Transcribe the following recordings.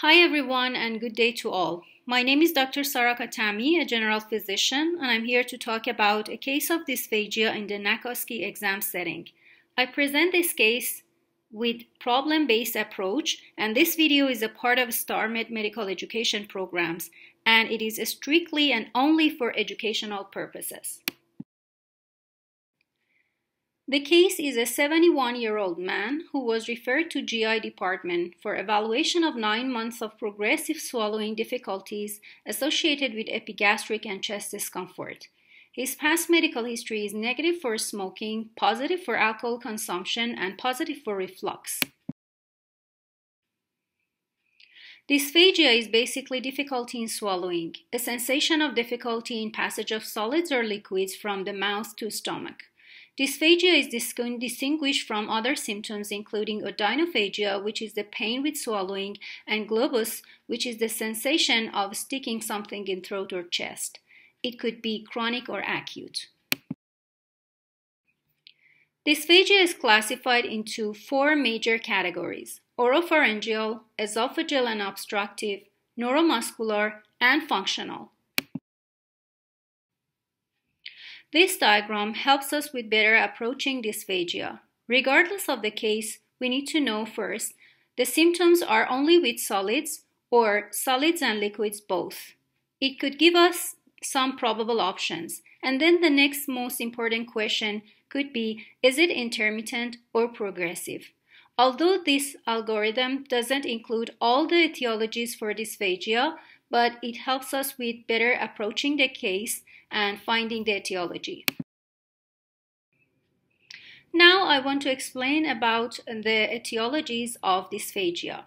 Hi, everyone, and good day to all. My name is Dr. Sara Khatami, a general physician, and I'm here to talk about a case of dysphagia in the NAC OSCE exam setting. I present this case with problem-based approach, and this video is a part of StarMed medical education programs, and it is strictly and only for educational purposes. The case is a 71 year old man who was referred to GI department for evaluation of 9 months of progressive swallowing difficulties associated with epigastric and chest discomfort. His past medical history is negative for smoking, positive for alcohol consumption, and positive for reflux. Dysphagia is basically difficulty in swallowing, a sensation of difficulty in passage of solids or liquids from the mouth to stomach. Dysphagia is distinguished from other symptoms including odynophagia, which is the pain with swallowing, and globus, which is the sensation of sticking something in throat or chest. It could be chronic or acute. Dysphagia is classified into four major categories oropharyngeal, esophageal and obstructive, neuromuscular, and functional. This diagram helps us with better approaching dysphagia. Regardless of the case, we need to know first the symptoms are only with solids or solids and liquids both. It could give us some probable options. And then the next most important question could be is it intermittent or progressive? Although this algorithm doesn't include all the etiologies for dysphagia, but it helps us with better approaching the case and finding the etiology. Now I want to explain about the etiologies of dysphagia.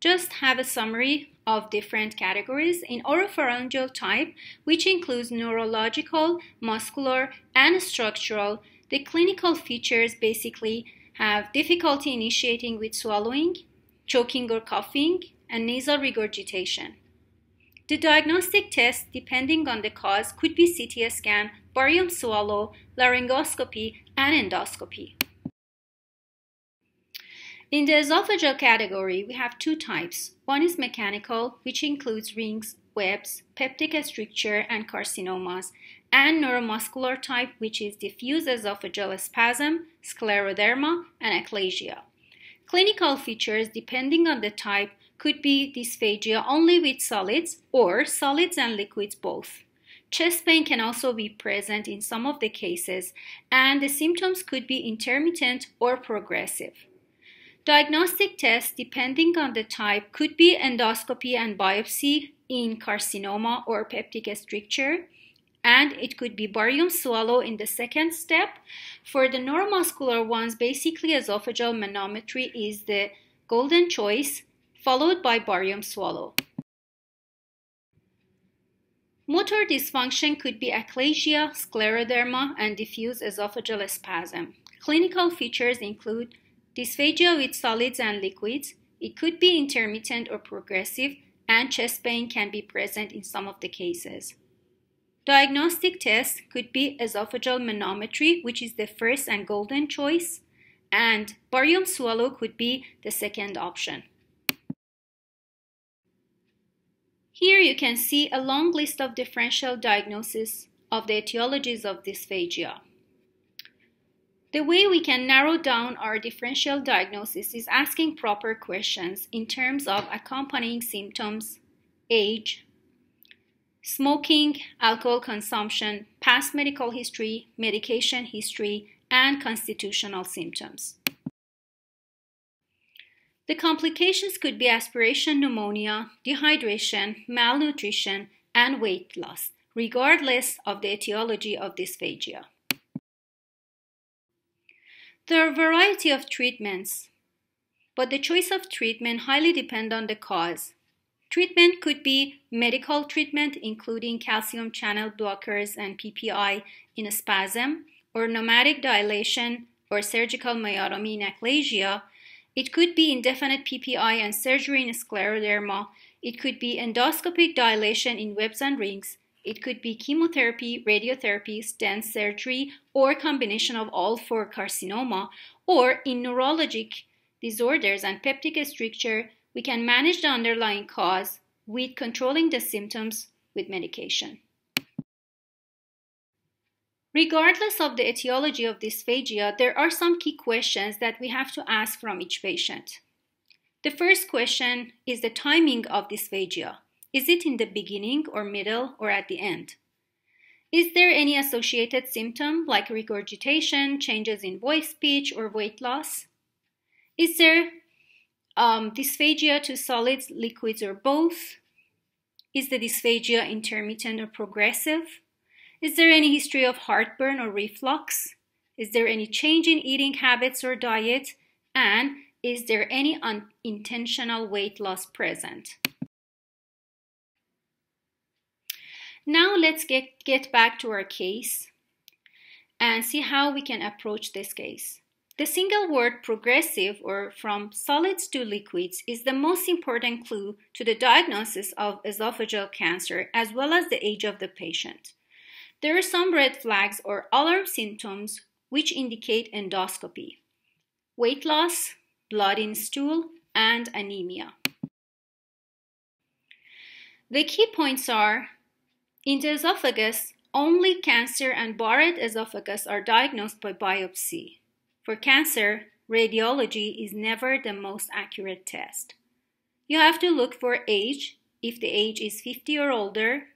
Just have a summary of different categories in oropharyngeal type, which includes neurological, muscular, and structural. The clinical features basically have difficulty initiating with swallowing, choking or coughing, and nasal regurgitation. The diagnostic test, depending on the cause, could be CT scan, barium swallow, laryngoscopy, and endoscopy. In the esophageal category, we have two types. One is mechanical, which includes rings, webs, peptic stricture, and carcinomas, and neuromuscular type, which is diffuse esophageal spasm, scleroderma, and achalasia. Clinical features, depending on the type, could be dysphagia only with solids or solids and liquids both. Chest pain can also be present in some of the cases, and the symptoms could be intermittent or progressive. Diagnostic tests, depending on the type, could be endoscopy and biopsy in carcinoma or peptic stricture, and it could be barium swallow in the second step. For the neuromuscular ones, basically esophageal manometry is the golden choice, followed by barium swallow. Motor dysfunction could be achalasia, scleroderma, and diffuse esophageal spasm. Clinical features include dysphagia with solids and liquids. It could be intermittent or progressive, and chest pain can be present in some of the cases. Diagnostic tests could be esophageal manometry, which is the first and golden choice, and barium swallow could be the second option. Here you can see a long list of differential diagnoses of the etiologies of dysphagia. The way we can narrow down our differential diagnosis is asking proper questions in terms of accompanying symptoms, age, smoking, alcohol consumption, past medical history, medication history, and constitutional symptoms. The complications could be aspiration pneumonia, dehydration, malnutrition, and weight loss, regardless of the etiology of dysphagia. There are a variety of treatments, but the choice of treatment highly depend on the cause. Treatment could be medical treatment, including calcium channel blockers and PPI in a spasm, or pneumatic dilation or surgical myotomy in it could be indefinite PPI and surgery in scleroderma. It could be endoscopic dilation in webs and rings. It could be chemotherapy, radiotherapy, stent surgery, or combination of all for carcinoma, or in neurologic disorders and peptic stricture we can manage the underlying cause with controlling the symptoms with medication. Regardless of the etiology of dysphagia, there are some key questions that we have to ask from each patient. The first question is the timing of dysphagia. Is it in the beginning or middle or at the end? Is there any associated symptom like regurgitation, changes in voice pitch, or weight loss? Is there um, dysphagia to solids, liquids, or both? Is the dysphagia intermittent or progressive? Is there any history of heartburn or reflux? Is there any change in eating habits or diet? And is there any unintentional weight loss present? Now let's get, get back to our case and see how we can approach this case. The single word progressive or from solids to liquids is the most important clue to the diagnosis of esophageal cancer as well as the age of the patient. There are some red flags or alarm symptoms which indicate endoscopy. Weight loss, blood in stool, and anemia. The key points are in the esophagus, only cancer and Barrett esophagus are diagnosed by biopsy. For cancer, radiology is never the most accurate test. You have to look for age, if the age is 50 or older.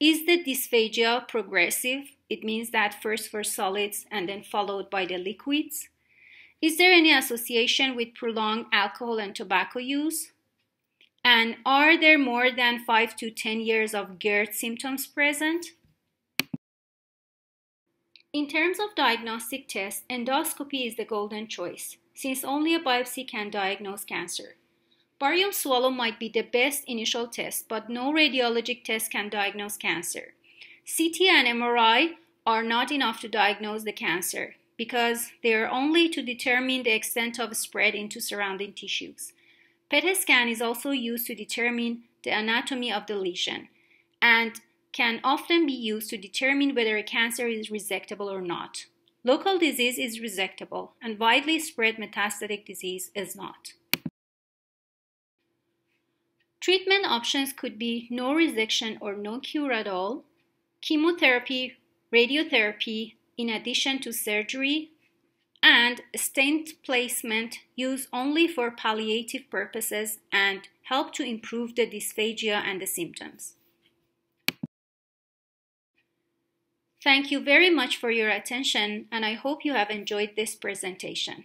Is the dysphagia progressive? It means that first for solids and then followed by the liquids. Is there any association with prolonged alcohol and tobacco use? And are there more than 5 to 10 years of GERD symptoms present? In terms of diagnostic tests, endoscopy is the golden choice, since only a biopsy can diagnose cancer. Barium swallow might be the best initial test, but no radiologic test can diagnose cancer. CT and MRI are not enough to diagnose the cancer because they are only to determine the extent of spread into surrounding tissues. PET scan is also used to determine the anatomy of the lesion and can often be used to determine whether a cancer is resectable or not. Local disease is resectable and widely spread metastatic disease is not. Treatment options could be no resection or no cure at all, chemotherapy, radiotherapy, in addition to surgery, and stent placement used only for palliative purposes and help to improve the dysphagia and the symptoms. Thank you very much for your attention and I hope you have enjoyed this presentation.